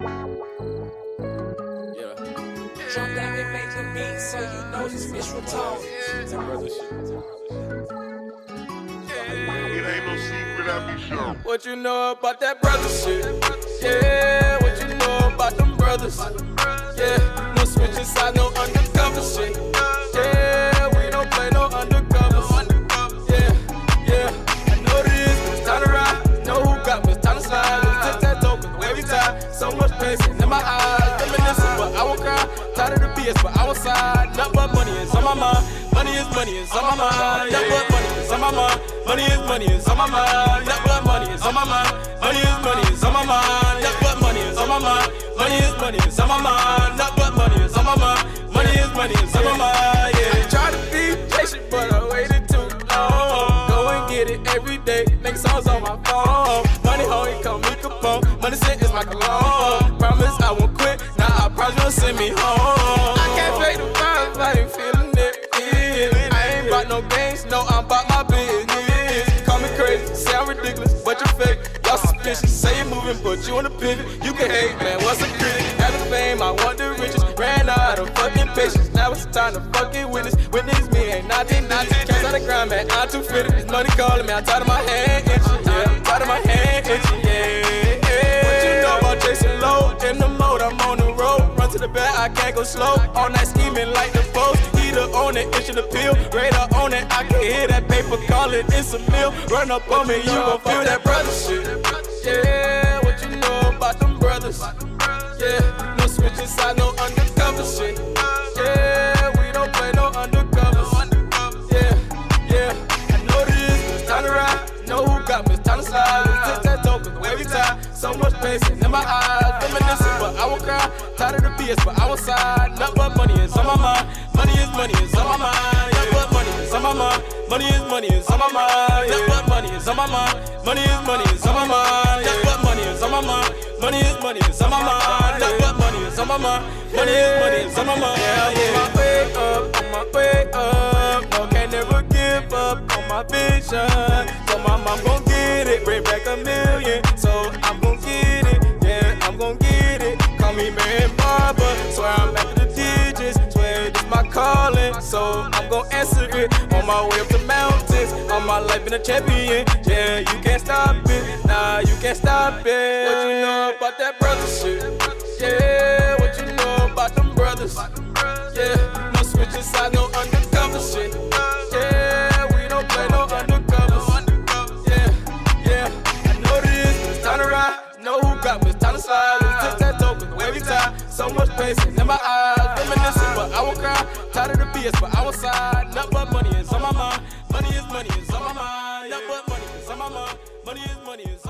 Yeah. Jump down and make the beat so you know this bitch will talk. That brother shit. It ain't no secret I be sure. What you know about that brother shit? Yeah, what you know about them brothers? Yeah, no switching sides, no side. Nothing but money is on my mind. Money is money is on my mind. Nothing but money is on my mind. Money is money is on my mind. Nothing but money is on my mind. Money is money is on my mind. Nothing but money is on my mind. Money is money is on my mind. Nothing but money is on my mind. Money is money is on my mind. Yeah. Try to be patient, but I waited too long. Go and get it every day. Make songs on my phone. Money home, call me Capone. Money scent is my cologne. About no I'm about my business. Call me crazy, I'm ridiculous, but you're fake. Y'all suspicious, say you're moving, but you on the pivot. You can hate, man, what's a critic? The fame, I want the riches. Ran out of fucking patience, now it's time to fucking witness. Witness me, ain't nothing, nothing. Can't on the grind, man, I'm too fitted. This money calling me, I'm tired of my itching, yeah. Tired of my I can't go slow. All night scheming like the post. Heater on it, issue the pill. Radar on it, I can hear that paper calling. It's a meal. Run up on me, you gon' feel that brother shit. Yeah, what you know about them brothers? Yeah, no switching sides, no so in my eyes. Reminiscing, but I won't cry. Tired of the BS, but I won't side. Nothing but money is on my mind. Money is money is on my mind. Nothing but money is on my mind. Money is money is on my mind. Nothing but money is on my mind. Money is money is on my mind. Nothing but money is on my mind. Money is money is on my mind. Nothing but money is on my mind. Money is money is on my mind. Yeah, yeah. On my way up, on my way up. No, can never give up on my vision. So my mom gon' get it, bring back a million. So I'm Call me Mary Barber, swear I'm to the digits. Swear this my calling, so I'm gon' answer it. On my way up the mountains, all my life been a champion. Yeah, you can't stop it, nah, you can't stop it. What you know about that brother shit? Yeah, Tired of the BS, but I won't side. But money is on my mind. Money is money is on my mind. Nothing but money is on my mind. Money is money is